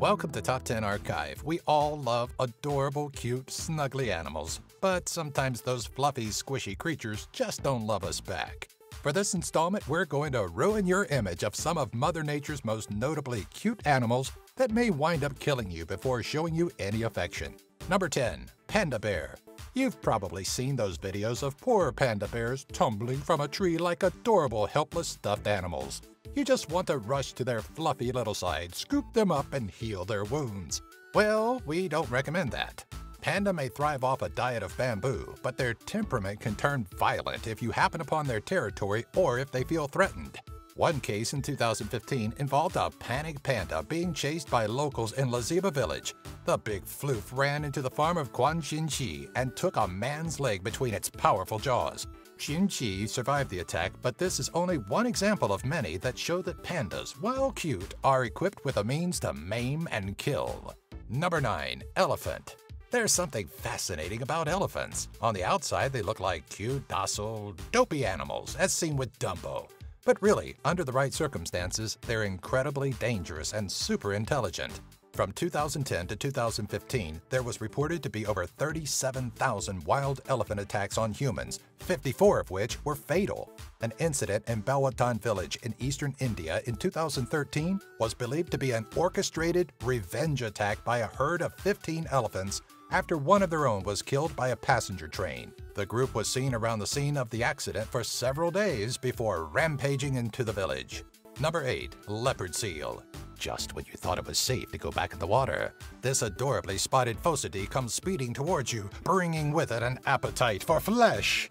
Welcome to Top 10 Archive. We all love adorable, cute, snuggly animals, but sometimes those fluffy, squishy creatures just don't love us back. For this installment, we're going to ruin your image of some of Mother Nature's most notably cute animals that may wind up killing you before showing you any affection. Number 10. Panda Bear. You've probably seen those videos of poor panda bears tumbling from a tree like adorable, helpless stuffed animals. You just want to rush to their fluffy little side, scoop them up, and heal their wounds. Well, we don't recommend that. Panda may thrive off a diet of bamboo, but their temperament can turn violent if you happen upon their territory or if they feel threatened. One case in 2015 involved a panicked panda being chased by locals in Laziba village. The big floof ran into the farm of Guan Xinqi and took a man's leg between its powerful jaws. Xinqi survived the attack, but this is only one example of many that show that pandas, while cute, are equipped with a means to maim and kill. Number 9. Elephant There's something fascinating about elephants. On the outside, they look like cute, docile, dopey animals, as seen with Dumbo. But really, under the right circumstances, they're incredibly dangerous and super intelligent. From 2010 to 2015, there was reported to be over 37,000 wild elephant attacks on humans, 54 of which were fatal. An incident in Balwatan village in eastern India in 2013 was believed to be an orchestrated revenge attack by a herd of 15 elephants after one of their own was killed by a passenger train. The group was seen around the scene of the accident for several days before rampaging into the village. Number 8. Leopard Seal just when you thought it was safe to go back in the water, this adorably spotted Phocidae comes speeding towards you, bringing with it an appetite for flesh.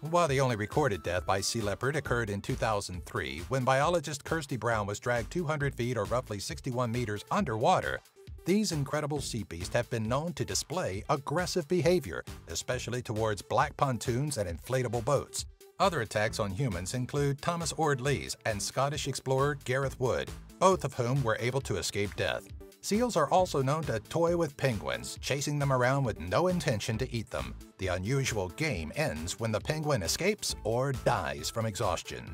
While the only recorded death by sea leopard occurred in 2003, when biologist Kirsty Brown was dragged 200 feet or roughly 61 meters underwater, these incredible sea beasts have been known to display aggressive behavior, especially towards black pontoons and inflatable boats. Other attacks on humans include Thomas Orde-Lees and Scottish explorer Gareth Wood, both of whom were able to escape death. Seals are also known to toy with penguins, chasing them around with no intention to eat them. The unusual game ends when the penguin escapes or dies from exhaustion.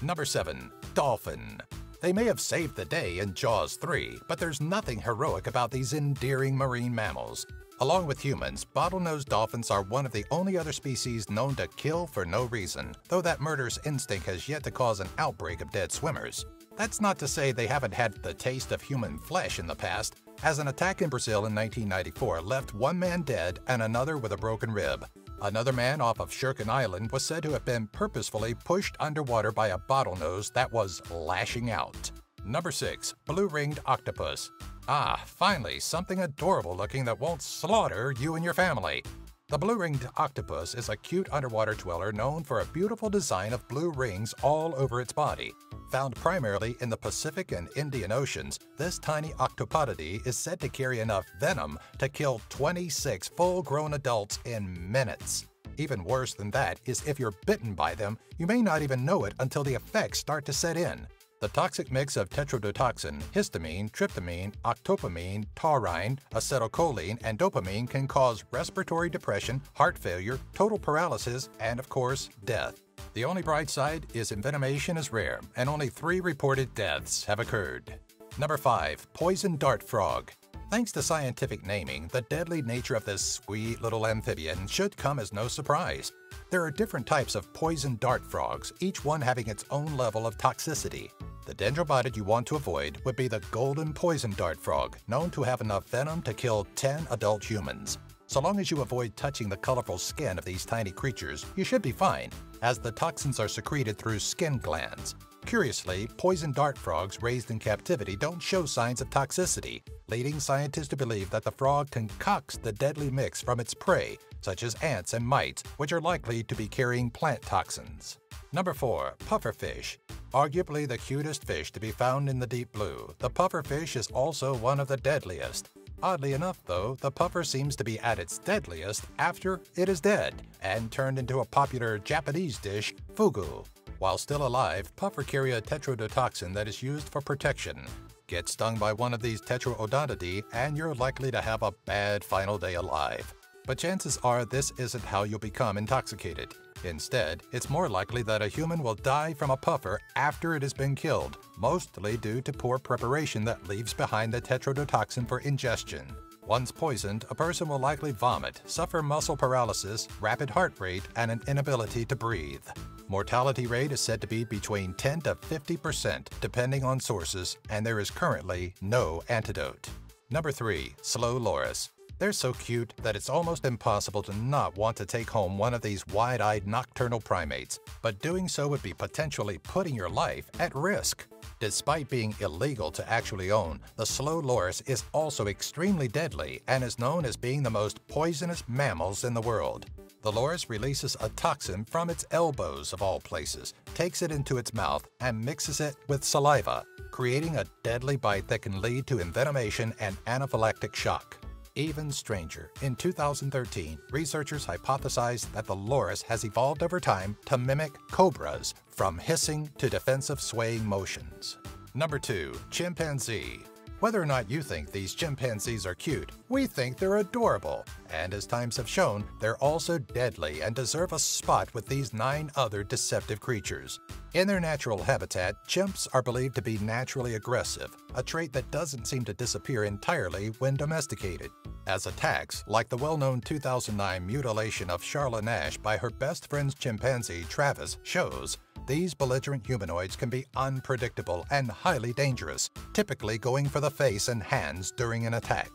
Number 7. Dolphin They may have saved the day in Jaws 3, but there's nothing heroic about these endearing marine mammals. Along with humans, bottlenose dolphins are one of the only other species known to kill for no reason, though that murderous instinct has yet to cause an outbreak of dead swimmers. That's not to say they haven't had the taste of human flesh in the past, as an attack in Brazil in 1994 left one man dead and another with a broken rib. Another man off of Sherkin Island was said to have been purposefully pushed underwater by a bottlenose that was lashing out. Number 6. Blue-ringed octopus. Ah, finally, something adorable looking that won't slaughter you and your family. The blue-ringed octopus is a cute underwater dweller known for a beautiful design of blue rings all over its body. Found primarily in the Pacific and Indian Oceans, this tiny octopodidae is said to carry enough venom to kill 26 full-grown adults in minutes. Even worse than that is if you're bitten by them, you may not even know it until the effects start to set in. The toxic mix of tetrodotoxin, histamine, tryptamine, octopamine, taurine, acetylcholine, and dopamine can cause respiratory depression, heart failure, total paralysis, and of course, death. The only bright side is envenomation is rare, and only three reported deaths have occurred. Number 5. Poison Dart Frog Thanks to scientific naming, the deadly nature of this sweet little amphibian should come as no surprise. There are different types of poison dart frogs, each one having its own level of toxicity. The dendrobatid you want to avoid would be the golden poison dart frog, known to have enough venom to kill 10 adult humans. So long as you avoid touching the colorful skin of these tiny creatures, you should be fine, as the toxins are secreted through skin glands. Curiously, poison dart frogs raised in captivity don't show signs of toxicity, leading scientists to believe that the frog concocts the deadly mix from its prey, such as ants and mites, which are likely to be carrying plant toxins. Number 4. Pufferfish Arguably the cutest fish to be found in the deep blue, the pufferfish is also one of the deadliest. Oddly enough, though, the puffer seems to be at its deadliest after it is dead and turned into a popular Japanese dish, fugu. While still alive, puffer carry a tetrodotoxin that is used for protection. Get stung by one of these tetraodontidae and you're likely to have a bad final day alive. But chances are this isn't how you'll become intoxicated. Instead, it's more likely that a human will die from a puffer after it has been killed, mostly due to poor preparation that leaves behind the tetrodotoxin for ingestion. Once poisoned, a person will likely vomit, suffer muscle paralysis, rapid heart rate, and an inability to breathe. Mortality rate is said to be between 10 to 50% depending on sources, and there is currently no antidote. Number 3. Slow Loris they're so cute that it's almost impossible to not want to take home one of these wide-eyed nocturnal primates, but doing so would be potentially putting your life at risk. Despite being illegal to actually own, the slow loris is also extremely deadly and is known as being the most poisonous mammals in the world. The loris releases a toxin from its elbows of all places, takes it into its mouth, and mixes it with saliva, creating a deadly bite that can lead to envenomation and anaphylactic shock. Even stranger, in 2013, researchers hypothesized that the loris has evolved over time to mimic cobras, from hissing to defensive swaying motions. Number 2. Chimpanzee whether or not you think these chimpanzees are cute, we think they're adorable. And as times have shown, they're also deadly and deserve a spot with these nine other deceptive creatures. In their natural habitat, chimps are believed to be naturally aggressive, a trait that doesn't seem to disappear entirely when domesticated. As attacks, like the well-known 2009 mutilation of Charla Nash by her best friend's chimpanzee Travis shows, these belligerent humanoids can be unpredictable and highly dangerous, typically going for the face and hands during an attack.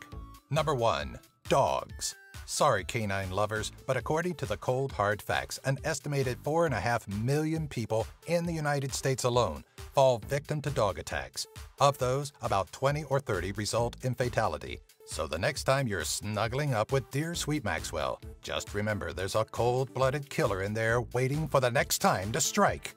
Number 1. Dogs. Sorry, canine lovers, but according to the cold hard facts, an estimated 4.5 million people in the United States alone fall victim to dog attacks. Of those, about 20 or 30 result in fatality. So the next time you're snuggling up with dear sweet Maxwell, just remember there's a cold-blooded killer in there waiting for the next time to strike.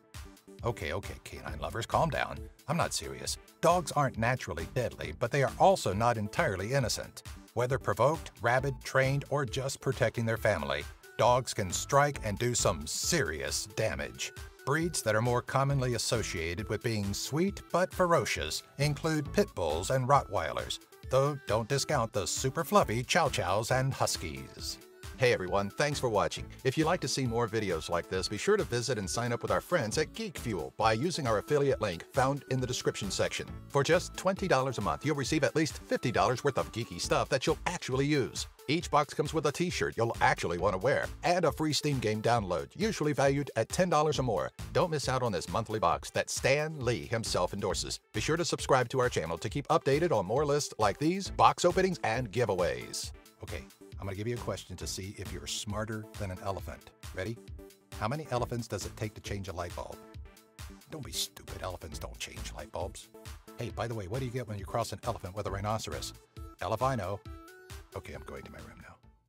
Okay, okay, canine lovers, calm down. I'm not serious. Dogs aren't naturally deadly, but they are also not entirely innocent. Whether provoked, rabid, trained, or just protecting their family, dogs can strike and do some serious damage. Breeds that are more commonly associated with being sweet but ferocious include pit bulls and Rottweilers, though don't discount the super fluffy Chow Chows and Huskies. Hey everyone, thanks for watching. If you'd like to see more videos like this, be sure to visit and sign up with our friends at Geek Fuel by using our affiliate link found in the description section. For just $20 a month, you'll receive at least $50 worth of geeky stuff that you'll actually use. Each box comes with a t-shirt you'll actually want to wear and a free Steam game download, usually valued at $10 or more. Don't miss out on this monthly box that Stan Lee himself endorses. Be sure to subscribe to our channel to keep updated on more lists like these, box openings, and giveaways. Okay, I'm going to give you a question to see if you're smarter than an elephant. Ready? How many elephants does it take to change a light bulb? Don't be stupid. Elephants don't change light bulbs. Hey, by the way, what do you get when you cross an elephant with a rhinoceros? Elephino. Okay, I'm going to my room now.